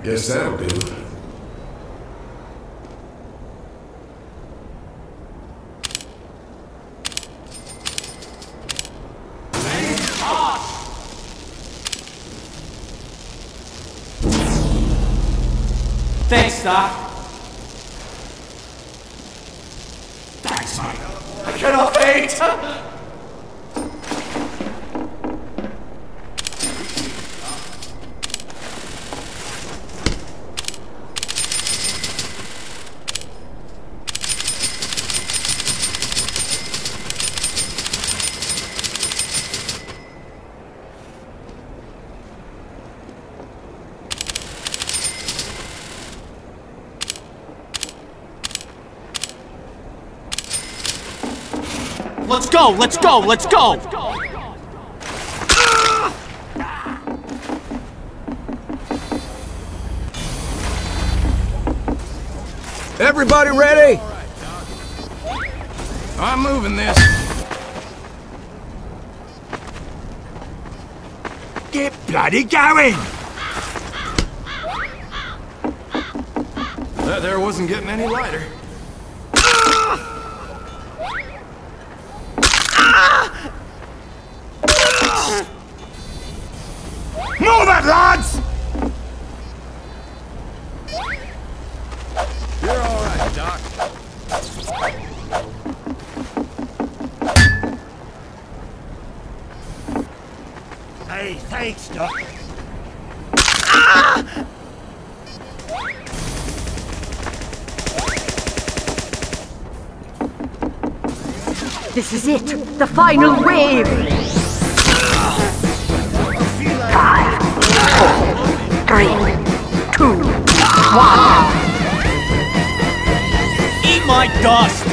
Well, I guess that'll do. Thanks, Doc. Thanks, mate. I cannot wait! Let's go, let's go, let's go! Everybody ready? I'm moving this. Get bloody going! That there wasn't getting any lighter. Move it, lads! You're all right, Doc. Hey, thanks, Doc. This is it, the final wave. Five, four, three, two, one. Eat my dust!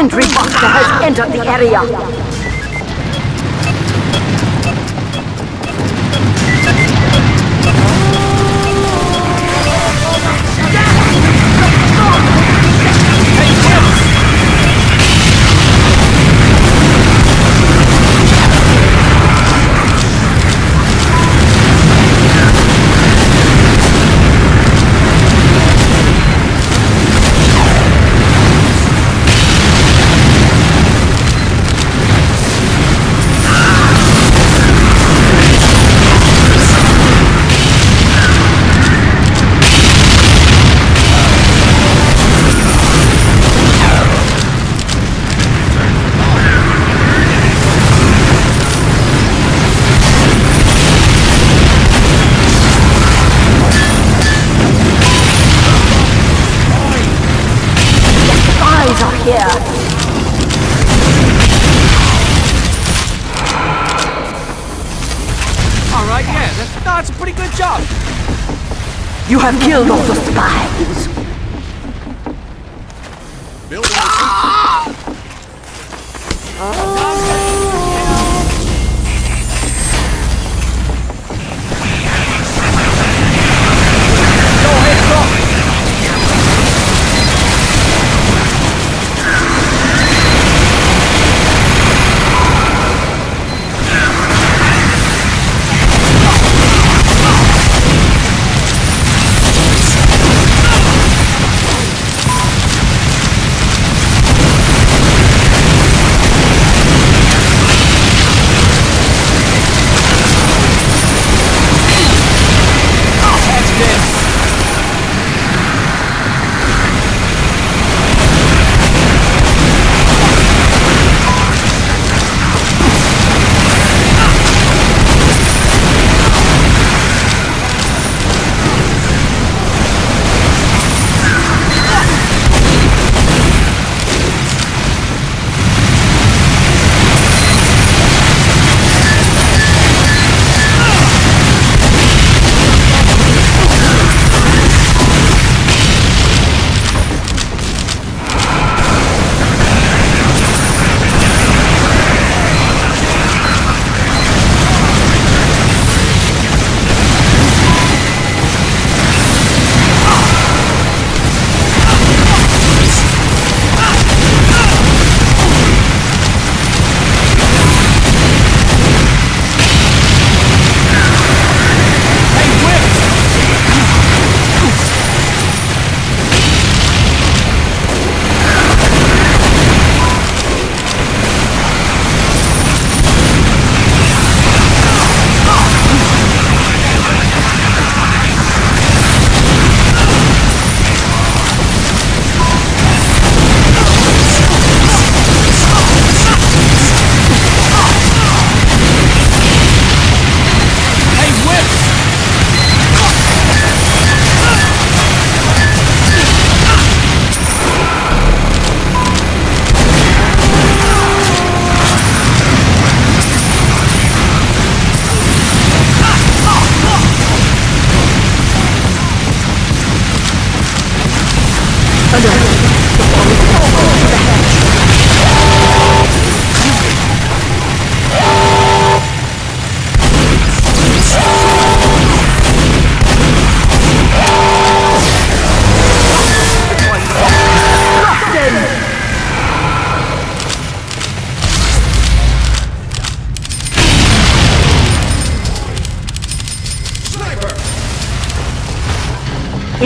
Sentry buster has entered the area. That's a pretty good job. You have killed all the spies. Building. Ah!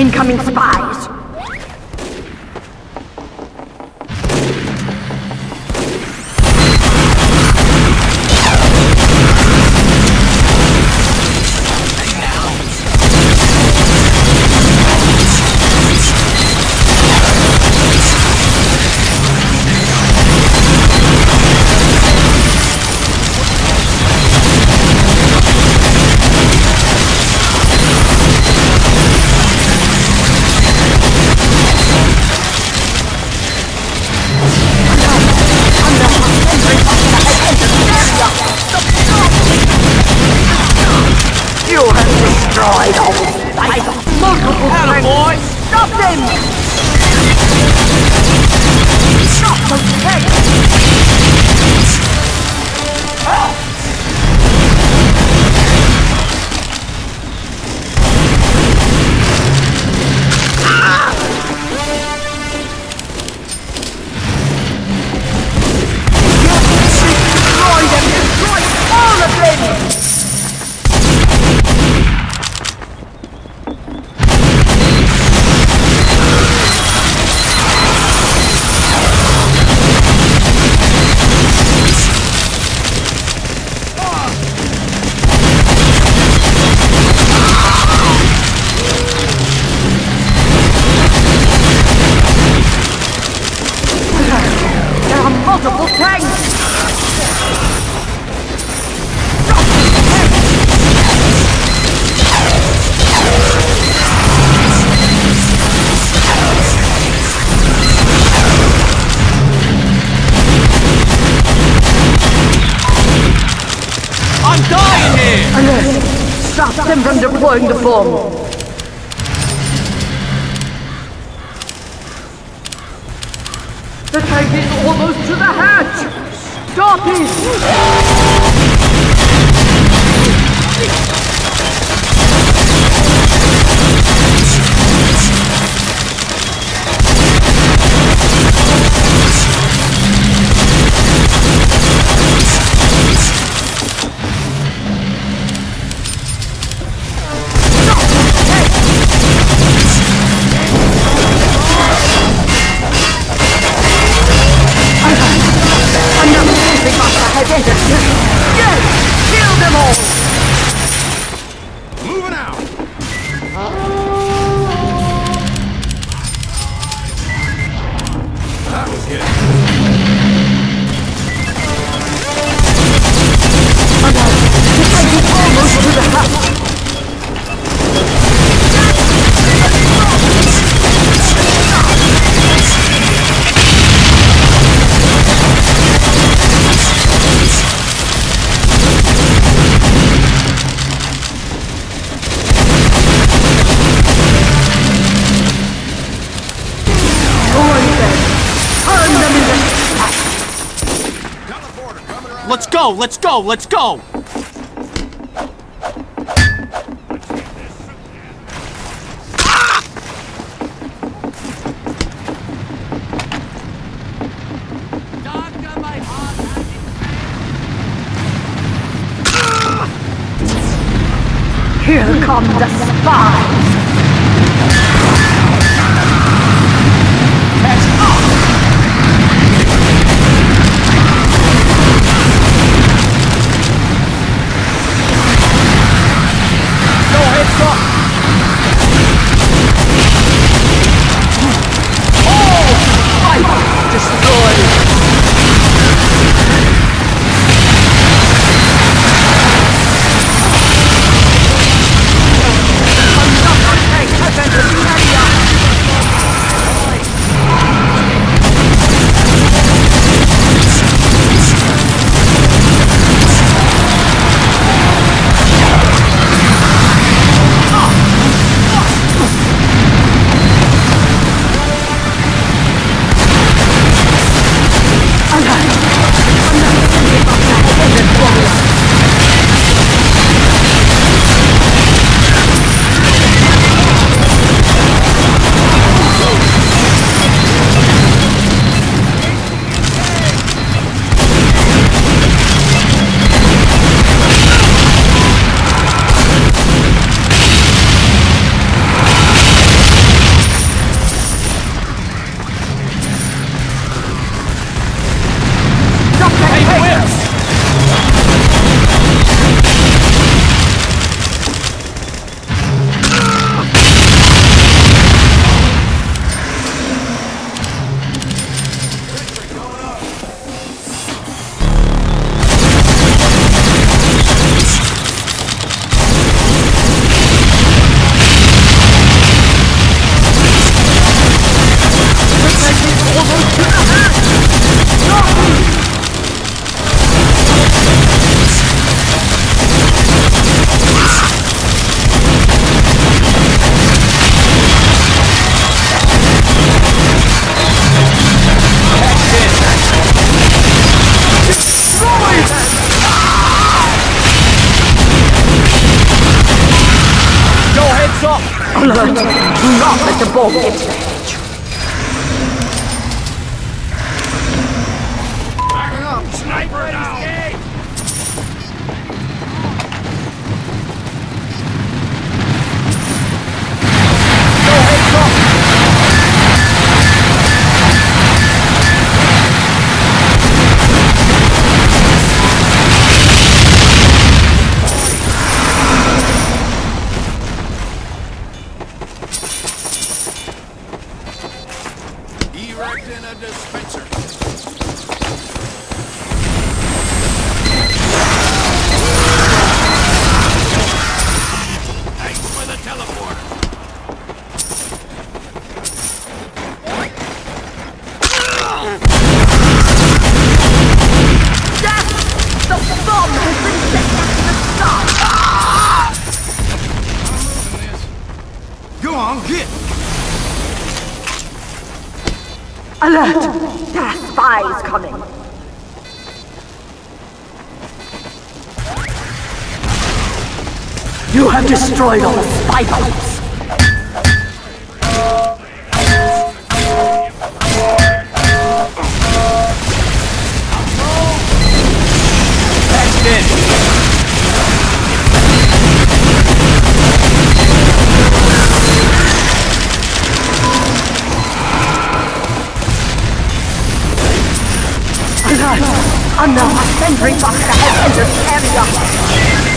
Incoming spy! From deploying the bomb. The tank is almost to the hatch! Stop it! Go, let's go, let's go! Here come the spies! Alert! Do not let the bomb get to destroyed all the spy bots. Unknown sentry buster has entered area.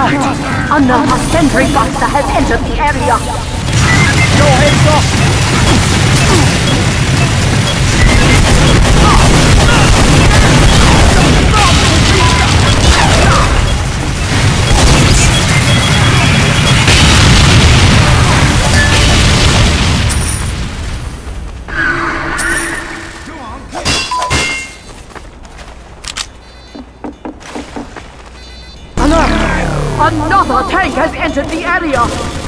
Alert! Unknown sentry buster has entered the area. Yo, heads up! Another tank has entered the area.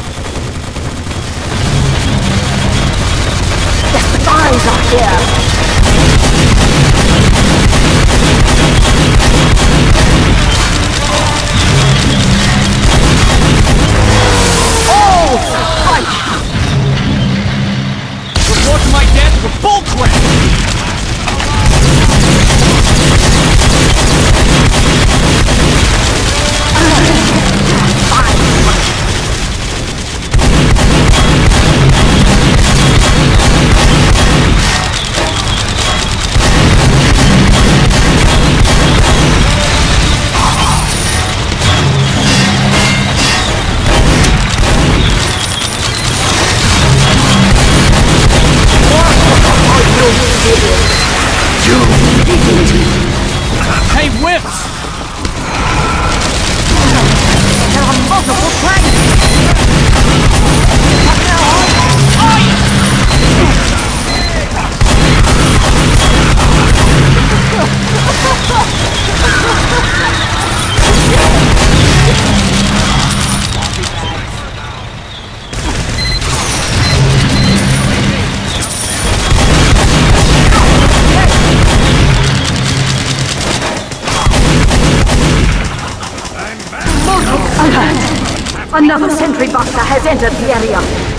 Another sentry buster has entered the area.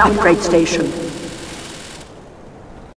Upgrade station.